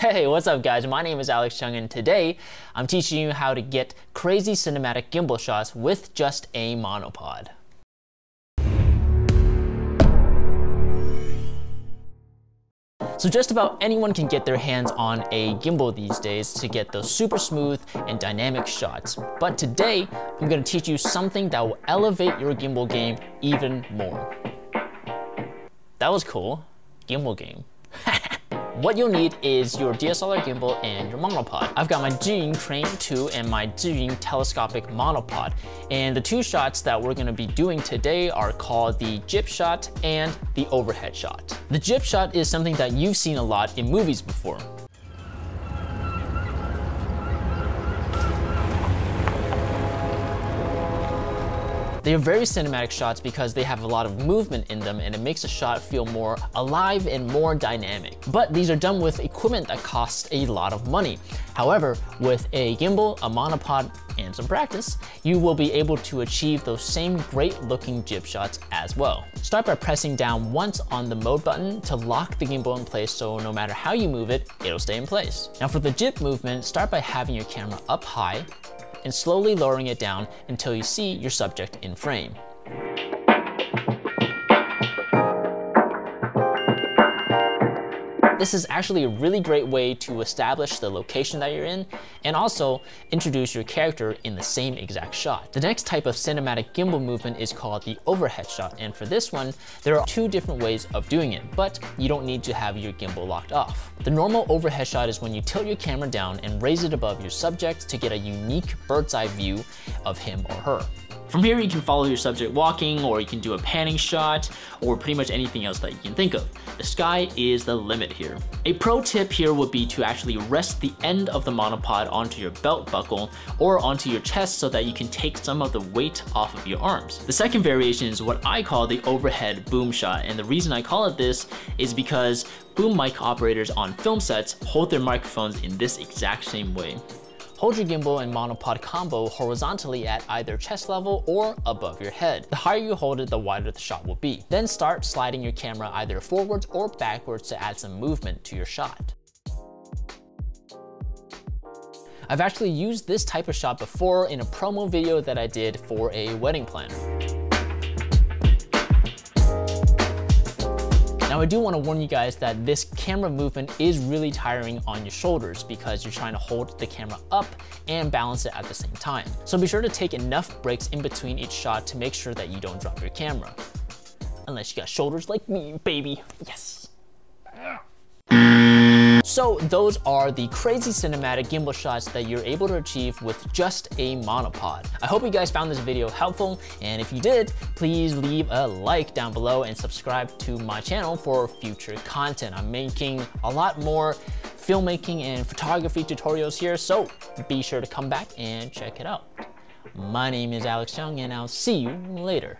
Hey, what's up guys? My name is Alex Cheung and today I'm teaching you how to get crazy cinematic gimbal shots with just a monopod. So just about anyone can get their hands on a gimbal these days to get those super smooth and dynamic shots. But today, I'm gonna teach you something that will elevate your gimbal game even more. That was cool. Gimbal game. What you'll need is your DSLR gimbal and your monopod. I've got my Zhiyun Crane 2 and my Zhiyun Telescopic Monopod. And the two shots that we're gonna be doing today are called the jib shot and the overhead shot. The jib shot is something that you've seen a lot in movies before. They are very cinematic shots because they have a lot of movement in them and it makes a shot feel more alive and more dynamic. But these are done with equipment that costs a lot of money. However, with a gimbal, a monopod, and some practice, you will be able to achieve those same great looking jib shots as well. Start by pressing down once on the mode button to lock the gimbal in place so no matter how you move it, it'll stay in place. Now for the jib movement, start by having your camera up high and slowly lowering it down until you see your subject in frame. This is actually a really great way to establish the location that you're in and also introduce your character in the same exact shot. The next type of cinematic gimbal movement is called the overhead shot and for this one, there are two different ways of doing it, but you don't need to have your gimbal locked off. The normal overhead shot is when you tilt your camera down and raise it above your subject to get a unique bird's eye view of him or her. From here, you can follow your subject walking, or you can do a panning shot, or pretty much anything else that you can think of. The sky is the limit here. A pro tip here would be to actually rest the end of the monopod onto your belt buckle or onto your chest so that you can take some of the weight off of your arms. The second variation is what I call the overhead boom shot, and the reason I call it this is because boom mic operators on film sets hold their microphones in this exact same way. Hold your gimbal and monopod combo horizontally at either chest level or above your head. The higher you hold it, the wider the shot will be. Then start sliding your camera either forwards or backwards to add some movement to your shot. I've actually used this type of shot before in a promo video that I did for a wedding planner. Now I do want to warn you guys that this camera movement is really tiring on your shoulders because you're trying to hold the camera up and balance it at the same time. So be sure to take enough breaks in between each shot to make sure that you don't drop your camera. Unless you got shoulders like me, baby. Yes. So those are the crazy cinematic gimbal shots that you're able to achieve with just a monopod. I hope you guys found this video helpful, and if you did, please leave a like down below and subscribe to my channel for future content. I'm making a lot more filmmaking and photography tutorials here, so be sure to come back and check it out. My name is Alex Cheung, and I'll see you later.